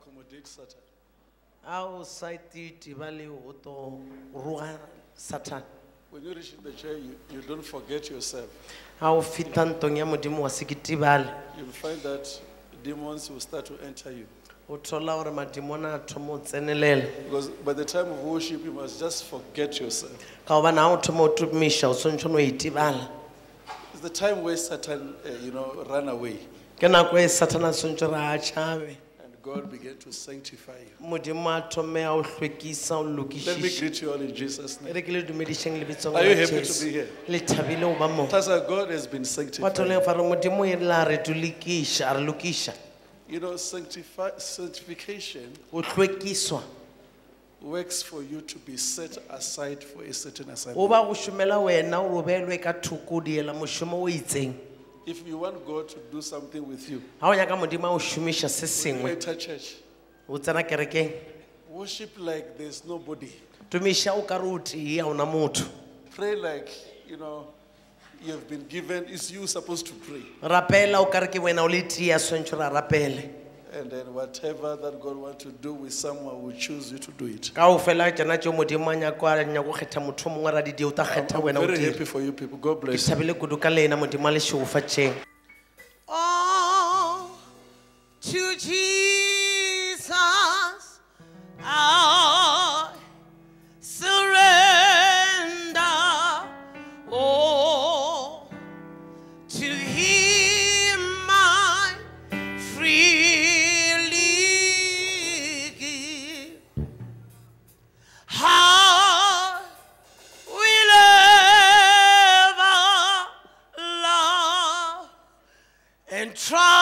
accommodate Satan. a o sa itebale o to roa satan When you reach the chair, you, you don't forget yourself. a o feta ntong ya modimo wa se ke You'll find that demons will start to enter you. o thola gore madimona a thoma o tsenelela Because by the time of worship, you must just forget yourself. ka gobane ga o thoma o tumiša o swantšhe no itebala It's the time where Satan, uh, you know, ran away ke nako e satana a swantšhe re a tšhabe and God began to sanctify you. modimo a thome a o hlwekisa o Let me greet you all in Jesus' name. re ke le dumedišeng lebitsong Are you happy to be here? le thabile go ba mo Pastor, God has been sanctified. tholeng fa re modimo la re dulekiša a re lokiša You know, sanctify, sanctification works for you to be set aside for a certain assignment. If you want God to do something with you, ga o nyaka modimo a o šomiša se when sengwe. enter church, o tsena kerekeng. Worship like there's nobody. tumiša o tee ona motho. Pray like, you know, you have been given, it's you supposed to pray. rapela o ke wena o le tee a rapele And then whatever that God wants to do with someone will choose you to do it. ka o fela tšona tšeo modimo a nyako a nyako kgetha motho o mongwe ra didie o ta kgetha I'm very happy for you people. God bless you. thabile kudu ka leena modimo a lešogofatšeng Oh, to Jesus and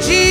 to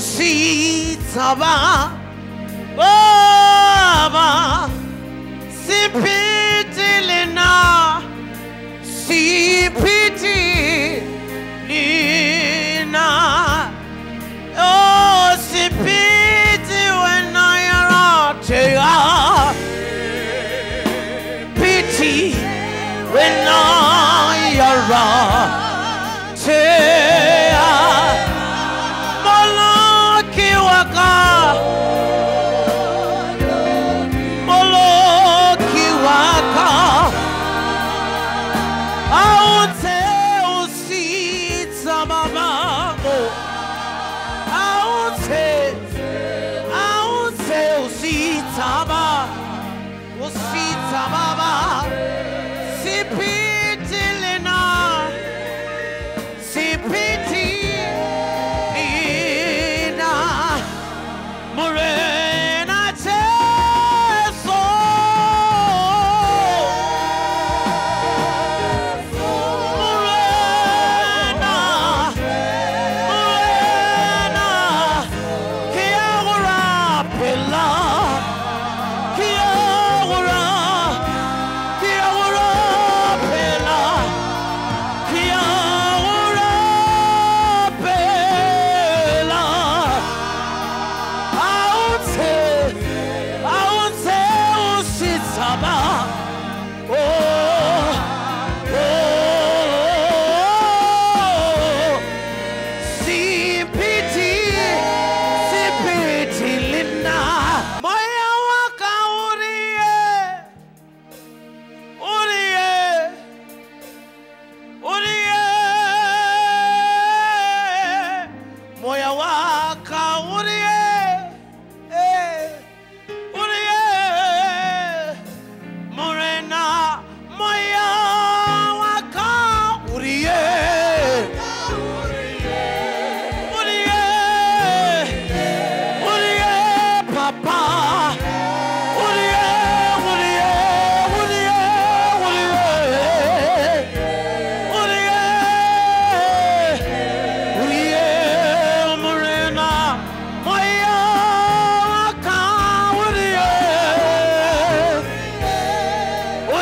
西沙吧，爸爸，西边。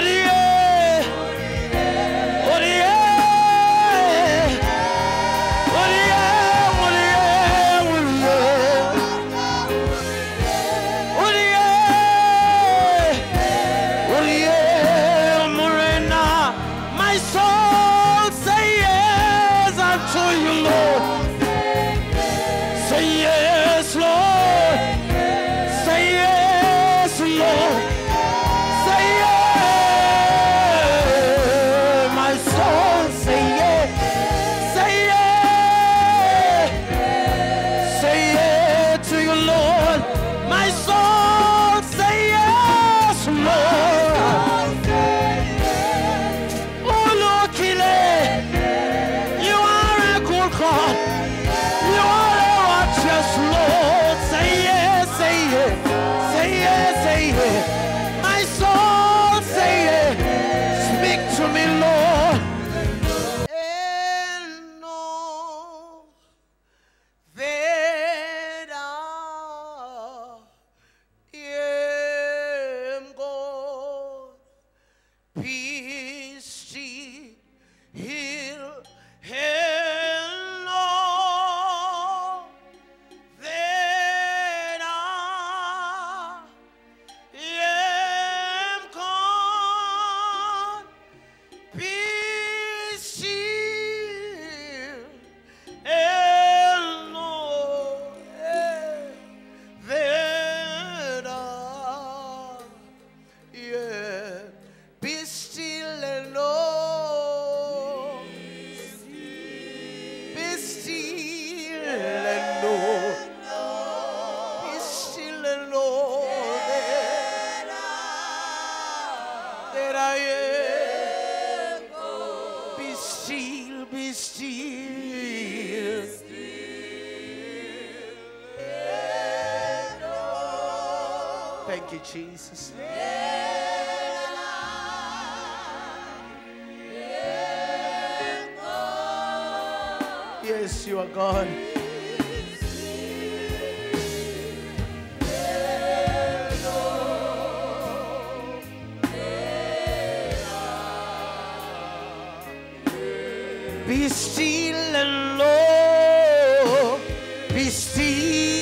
Yeah. Jesus' Yes, you are God. Be still and know, be still.